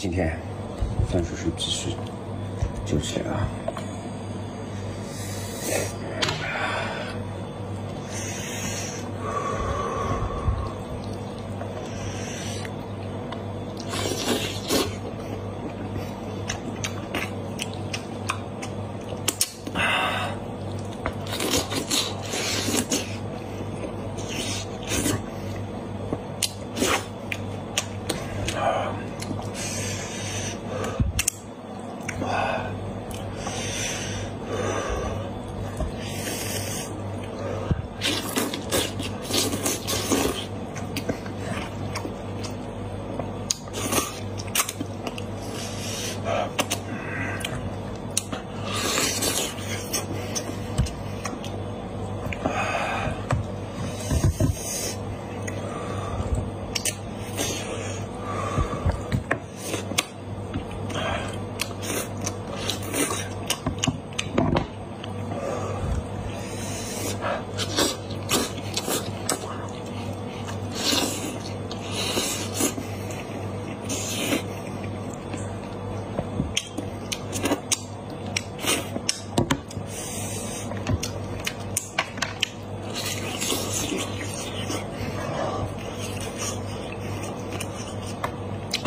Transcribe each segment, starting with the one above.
今天算术是继续救起来！啊。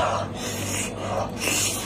よし。